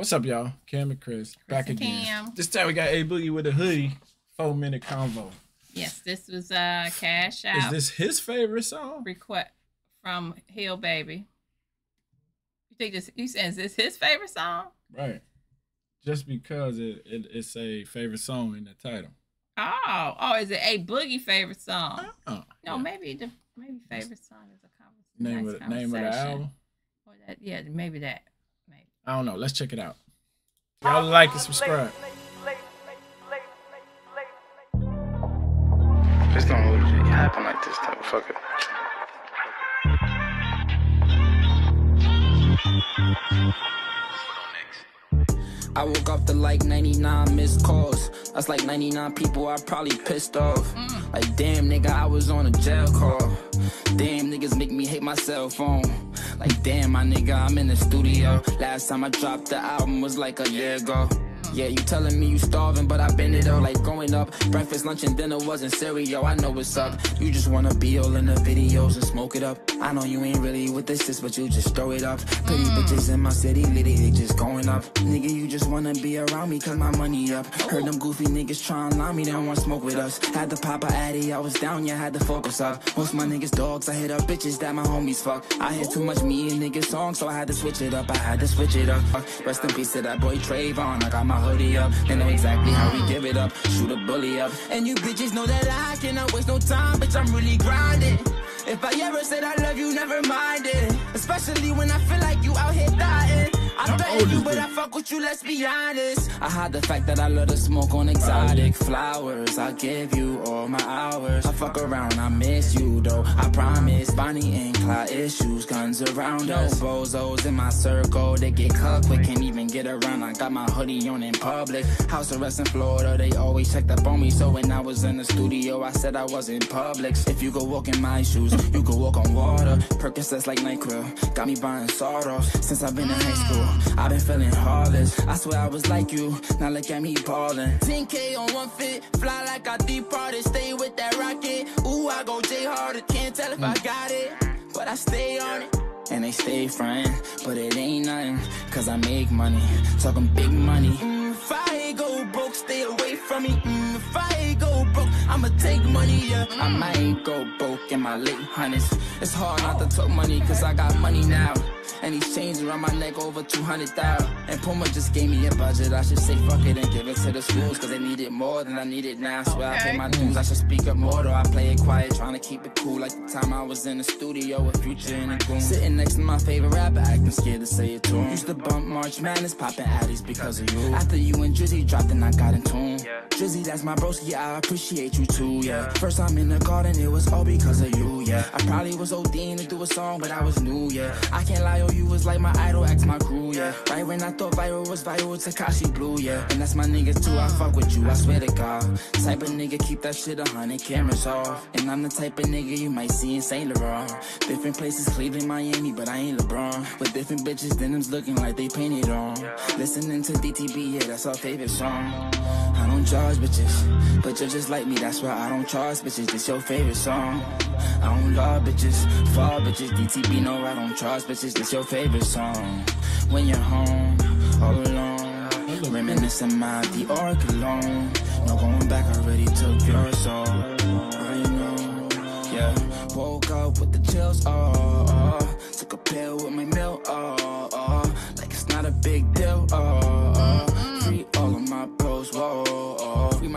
What's up, y'all? Cam and Cris, back and again. Cam. This time we got A Boogie Wit Da Hoodie. Four minute convo. Yes, this was uh Cash Out. Is this his favorite song? request from Hill Baby. You think this? You saying is this his favorite song? Right. Just because it, it it's a favorite song in the title. Oh, oh, is it a Boogie favorite song? Oh, No, yeah. maybe the maybe favorite song is a conversation. Name nice of the name of the album. Or that, yeah, maybe that. Maybe. I don't know. Let's check it out. Y'all like and subscribe. Just don't legit happen like this type of fucker. I woke up to like 99 missed calls. That's like 99 people I probably pissed off. Like, damn, nigga, I was on a jail call. Damn, niggas make me hate my cell phone. Like, damn, my nigga, I'm in the studio. Last time I dropped the album was like a year ago. Yeah, you telling me you starving, but I been it all like growing up. Breakfast, lunch, and dinner wasn't cereal. I know what's up. You just wanna be all in the videos and smoke it up. I know you ain't really with this, shit, but you just throw it up. Pretty mm. bitches in my city, litty, they just going up. Nigga, you just wanna be around me cause my money up. Heard them goofy niggas trying line me, they don't want smoke with us. Had to pop a addy, I was down, yeah, had to focus up. Most my niggas dogs, I hit up bitches that my homies fuck. I hear too much me and niggas songs, so I had to switch it up. I had to switch it up. Rest in peace to that boy Trayvon. I got my hoodie up. They know exactly how we give it up. Shoot a bully up. And you bitches know that I cannot waste no time, bitch. I'm really grinding. If I ever said I love you, never mind it. Especially when I feel like you out here dying. I How threaten old you, but? I fuck with you, let's be honest. I hide the fact that I love to smoke on exotic flowers. I give you all my hours. I fuck around, I miss you though. I promise. Bonnie and Clyde issues, guns around us. Bozos in my circle, they get cut quick, can't even get around. I got my hoodie on in public. House arrest in Florida, they always checked up on me. So when I was in the studio, I said I was in Publix. If you could walk in my shoes, you could walk on water. Percocets like NyQuil, got me buying sawed-off. Since I've been in high school, I've been feeling heartless. I swear I was like you, now look at me ballin'. 10K on one fit, fly like I departed, stay with that rocket. Ooh, I go J harder, can't tell if I got it, but I stay on it. And they stay frontin', but it ain't nothing, cause I make money, talking big money. Mm, if I go broke, stay away from me. Mm, if I go broke, I'ma take money, yeah. I might go broke in my late hundreds. It's hard not to talk money, cause I got money now. And these chains around my neck over 200,000. And Puma just gave me a budget. I should say fuck it and give it to the schools, cause they need it more than I need it now. Swear I pay my dues, I should speak up more, though I play it quiet, trying to keep it cool. Like the time I was in the studio with Future and the goon. Sitting next to my favorite rapper, acting scared to say it to him. Used to bump March Madness, popping addies because of you. After you and Drizzy dropped, and I got in tune. Drizzy, that's my broski, I appreciate you too, yeah. First time in the garden, it was all because of you, yeah. I probably was ODing to do a song, but I was new, yeah. I can't lie, oh, you was like my idol, act my crew, yeah. Right when I thought viral was viral, Tekashi Blue, yeah. And that's my niggas too, I fuck with you, I swear to God. Type of nigga, keep that shit a hundred cameras off. And I'm the type of nigga you might see in St. Laurent. Different places, Cleveland, Miami, but I ain't LeBron. With different bitches, denims looking like they painted on. Listening to DTB, yeah, that's our favorite song. I don't charge bitches, but you're just like me, that's why I don't charge bitches. This your favorite song. I don't love bitches, fall bitches. DTB, no, I don't charge bitches. This your favorite song. When you're home, all alone, reminiscing my Dior cologne. No going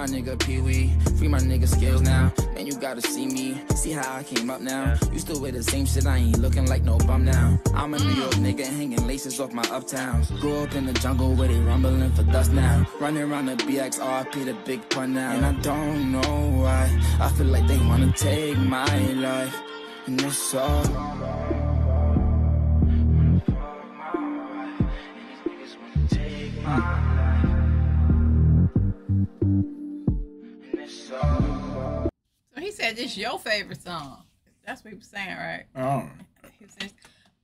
my nigga Pee Wee, free my nigga skills now. Man, you gotta see me, see how I came up now. You still wear the same shit, I ain't looking like no bum now. I'm a New York nigga hanging laces off my uptowns. Grew up in the jungle where they rumbling for dust now. Running around the BX, RP the big pun now. And I don't know why, I feel like they wanna take my life. And it's all. Your favorite song. That's what he was saying, right? Oh, says,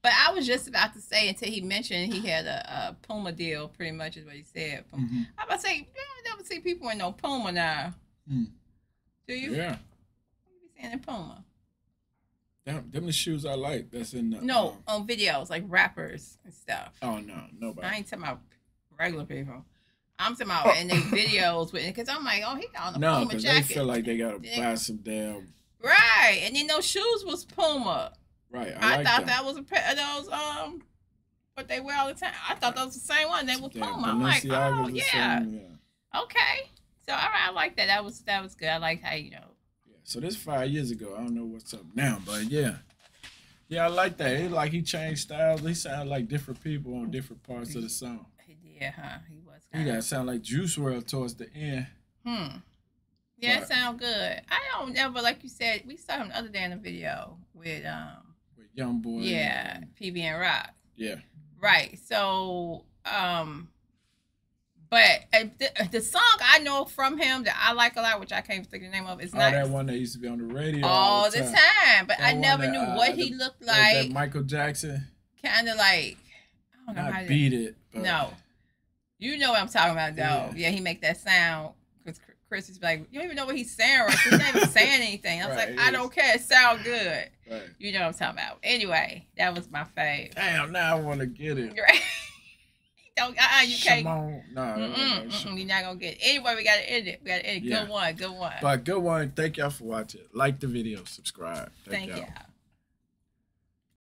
but I was just about to say until he mentioned he had a, a Puma deal, pretty much is what he said. Mhm. I about to say, you don't never see people in no Puma now. Hmm. Do you? yeah. What you be saying in Puma? Them, them the shoes I like. That's in the No, um, on videos like rappers and stuff. oh no, nobody. I ain't talking about regular people. I'm talking about in their videos with because I'm like, oh, he got on a No, Puma because they feel like they gotta buy some damn. Right, and then those shoes was Puma. Right. I, I, like thought that. that was a pair of those um, what they wear all the time. I thought those was the same one. They were Puma. I'm like, oh yeah, something, yeah. okay. So all right, I like that. That was that was good. I like how you know. Yeah. So this five years ago. I don't know what's up now, but yeah. Yeah, I like that. It like he changed styles. He sounded like different people on different parts of the song. He did, huh? He was. He Kinda, got sound like Juice WRLD towards the end. Hmm. Yeah, Right. sound good. I don't ever like you said. We saw him the other day in the video with um. With YoungBoy. Yeah, PnB Rock. Yeah. Right. So, um, but uh, the, the song I know from him that I like a lot, which I can't think of the name of, is Oh, not that one that used to be on the radio all the time. But That I never that, knew uh, what the- he looked Like that. Michael Jackson. Kind of like I don't know how Not to. beat it. But No, you know what I'm talking about, though. Yeah. Yeah, he make that sound. Cris is like, you don't even know what he's saying. Right? He's not even saying anything. I was Right, like, I is. don't care. It sound good. Right. You know what I'm talking about. Anyway, that was my fave. Damn, now I want to get it. Right? don't. Uh, uh you can't. Shimon. No, Mm-mm, mm-mm, you're not gonna get it. Anyway, we gotta end it. We gotta end it. Yeah. Good one. Good one. But good one. Thank y'all for watching. Like the video, subscribe. Thank y'all. you.